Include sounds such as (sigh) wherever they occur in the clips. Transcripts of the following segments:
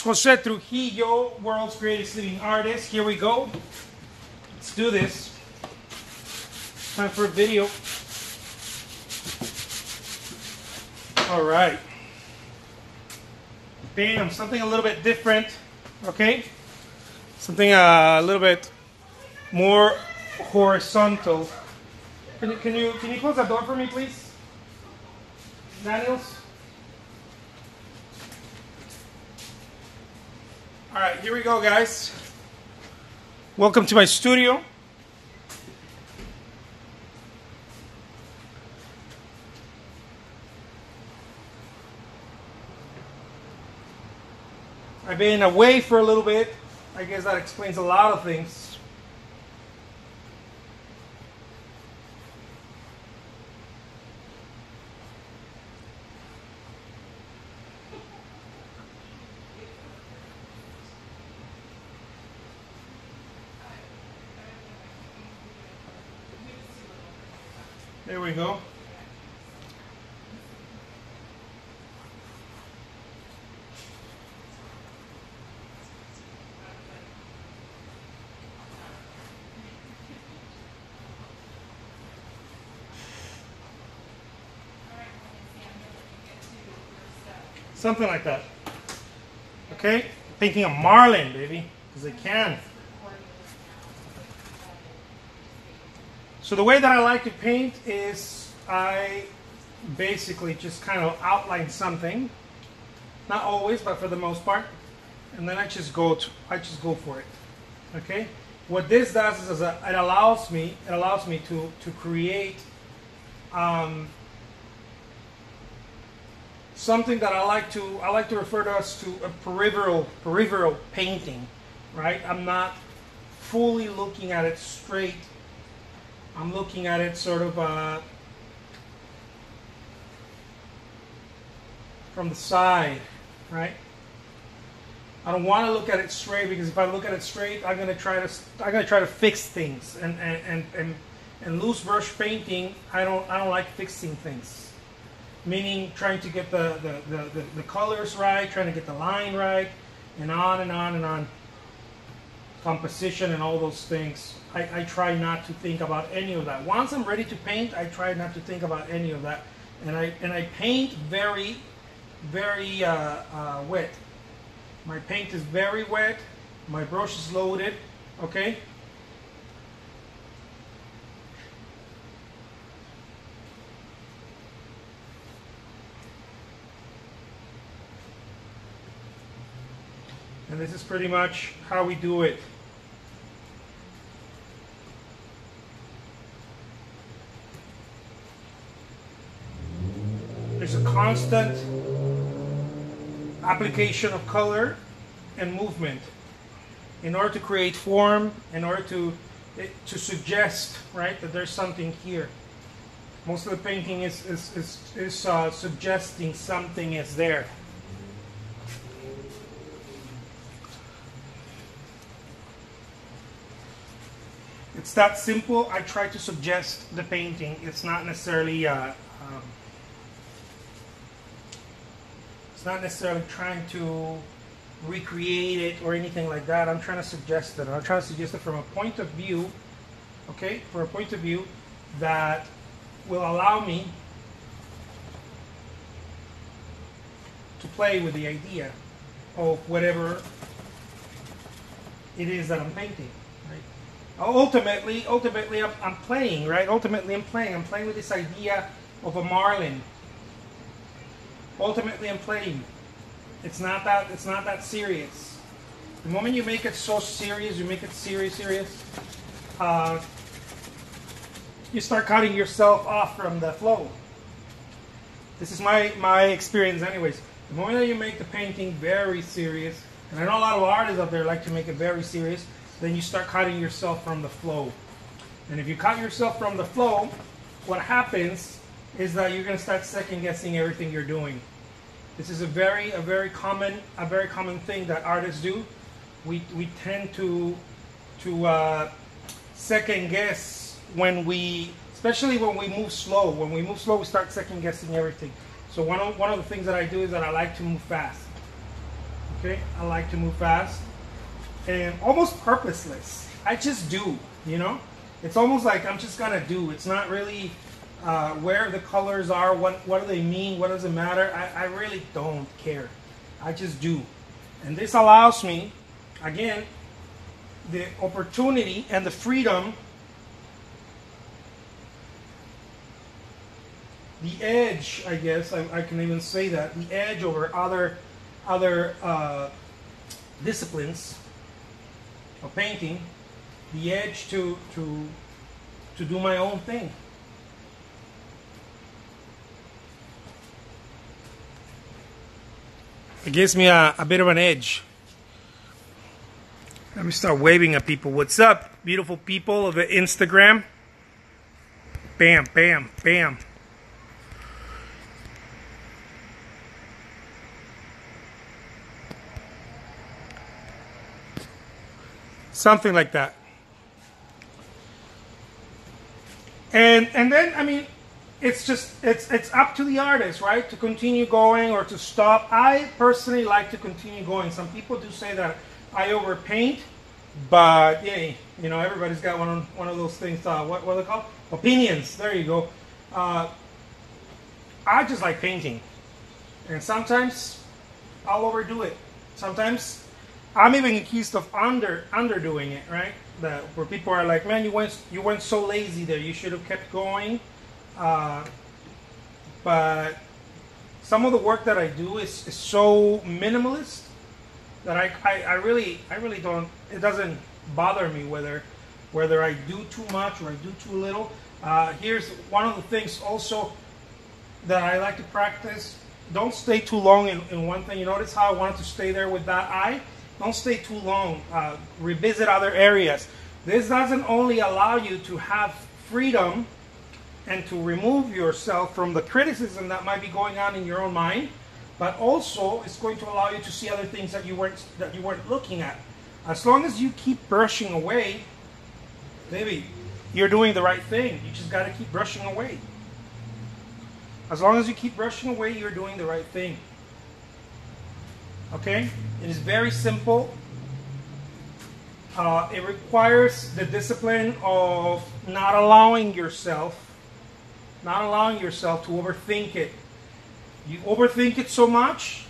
Jose Trujillo, world's greatest living artist. Here we go. Let's do this. Time for a video. All right. Bam, something a little bit different. Okay? Something uh, a little bit more horizontal. Can you, can you can you close that door for me, please? Daniels? All right, here we go, guys. Welcome to my studio. I've been away for a little bit. I guess that explains a lot of things. There we go. Something like that. Okay? Thinking of Marlin, baby, because they can. So the way that I like to paint is I basically just kind of outline something. Not always, but for the most part. And then I just go to, I just go for it. Okay? What this does is it allows me it allows me to to create um, something that I like to I like to refer to as to a peripheral peripheral painting, right? I'm not fully looking at it straight. I'm looking at it sort of uh, from the side, right? I don't want to look at it straight because if I look at it straight, I'm gonna try to I'm gonna try to fix things and and and and, and loose brush painting. I don't I don't like fixing things meaning trying to get the, the, the, the, the colors right, trying to get the line right, and on and on and on. Composition and all those things. I, I try not to think about any of that. Once I'm ready to paint, I try not to think about any of that. And I, and I paint very, very uh, uh, wet. My paint is very wet. My brush is loaded. Okay? And this is pretty much how we do it. There's a constant application of color and movement in order to create form, in order to to suggest, right, that there's something here. Most of the painting is is is, is uh, suggesting something is there. It's that simple. I try to suggest the painting. It's not necessarily uh, um, it's not necessarily trying to recreate it or anything like that. I'm trying to suggest it. I'm trying to suggest it from a point of view, okay, for a point of view that will allow me to play with the idea of whatever it is that I'm painting ultimately, ultimately, I'm, I'm, playing, right? Ultimately, I'm playing. I'm playing with this idea of a marlin. Ultimately, I'm playing. It's not that. It's not that serious. The moment you make it so serious, you make it serious, serious. Uh, you start cutting yourself off from the flow. This is my my experience, anyways. The moment that you make the painting very serious, and I know a lot of artists out there like to make it very serious then you start cutting yourself from the flow. And if you cut yourself from the flow, what happens is that you're going to start second guessing everything you're doing. This is a very, a very common, a very common thing that artists do. We, we tend to, to uh, second guess when we, especially when we move slow. When we move slow, we start second guessing everything. So one of, one of the things that I do is that I like to move fast. Okay, I like to move fast and almost purposeless. I just do, you know? It's almost like I'm just gonna do. It's not really uh, where the colors are, what, what do they mean, what does it matter. I, I really don't care. I just do. And this allows me, again, the opportunity and the freedom, the edge, I guess, I, I can even say that, the edge over other, other uh, disciplines of painting, the edge to, to, to do my own thing. It gives me a, a bit of an edge. Let me start waving at people. What's up, beautiful people of Instagram? Bam, bam, bam. Something like that. And and then I mean it's just it's it's up to the artist, right, to continue going or to stop. I personally like to continue going. Some people do say that I overpaint, but yeah, you know, everybody's got one of, one of those things. Uh, what what are they called? Opinions. There you go. Uh, I just like painting, and sometimes I'll overdo it. Sometimes I'm even accused of under underdoing it, right? That where people are like, "Man, you went you went so lazy there. You should have kept going." Uh, but some of the work that I do is, is so minimalist that I, I, I, really I really don't it doesn't bother me whether whether I do too much or I do too little. Uh, here's one of the things also that I like to practice. Don't stay too long in, in one thing. You notice how I wanted to stay there with that eye? Don't stay too long. Uh, revisit other areas. This doesn't only allow you to have freedom and to remove yourself from the criticism that might be going on in your own mind, but also it's going to allow you to see other things that you weren't that you weren't looking at. As long as you keep brushing away, maybe you're doing the right thing. You just got to keep brushing away. As long as you keep brushing away, you're doing the right thing. Okay? It is very simple. Uh, it requires the discipline of not allowing yourself not allowing yourself to overthink it. You overthink it so much,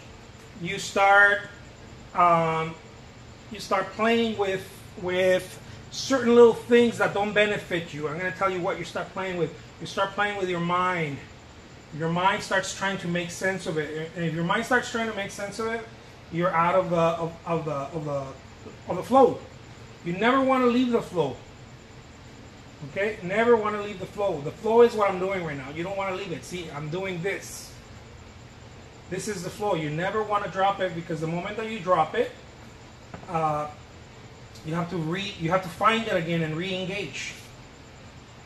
you start um, you start playing with with certain little things that don't benefit you. I'm going to tell you what you start playing with. You start playing with your mind. Your mind starts trying to make sense of it, and if your mind starts trying to make sense of it, you're out of the of, of the of the of the flow. You never want to leave the flow. Okay? Never want to leave the flow. The flow is what I'm doing right now. You don't want to leave it. See, I'm doing this. This is the flow. You never want to drop it because the moment that you drop it, uh, you have to re you have to find it again and re-engage.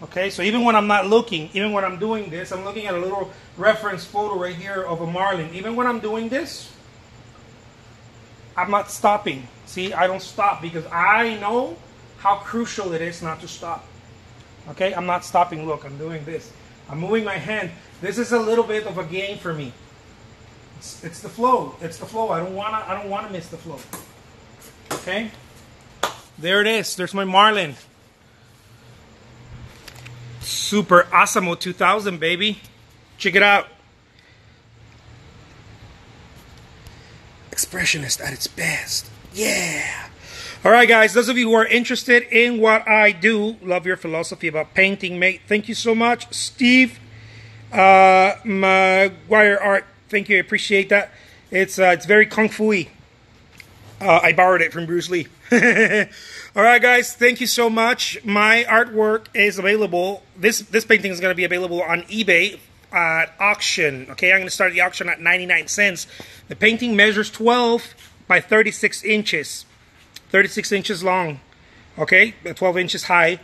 Okay, so even when I'm not looking, even when I'm doing this, I'm looking at a little reference photo right here of a marlin. Even when I'm doing this, I'm not stopping. See, I don't stop because I know how crucial it is not to stop. Okay, I'm not stopping. Look, I'm doing this. I'm moving my hand. This is a little bit of a game for me. It's, it's the flow. It's the flow. I don't wanna. I don't wanna miss the flow. Okay. There it is. There's my Marlin. Super Osmo 2000, baby. Check it out. Expressionist at its best. Yeah. All right, guys, those of you who are interested in what I do, love your philosophy about painting, mate. Thank you so much. Steve uh, Maguire Art, thank you. I appreciate that. It's uh, it's very kung fu uh, I borrowed it from Bruce Lee. (laughs) All right, guys, thank you so much. My artwork is available. This this painting is going to be available on eBay at auction. Okay, I'm going to start the auction at 99 cents. The painting measures 12 by 36 inches. 36 inches long, okay, uh, 12 inches high,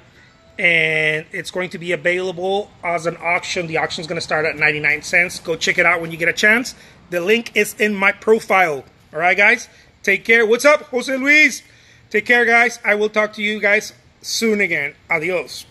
and it's going to be available as an auction. The auction is going to start at 99 cents. Go check it out when you get a chance. The link is in my profile. All right, guys, take care. What's up, Jose Luis? Take care, guys. I will talk to you guys soon again. Adios.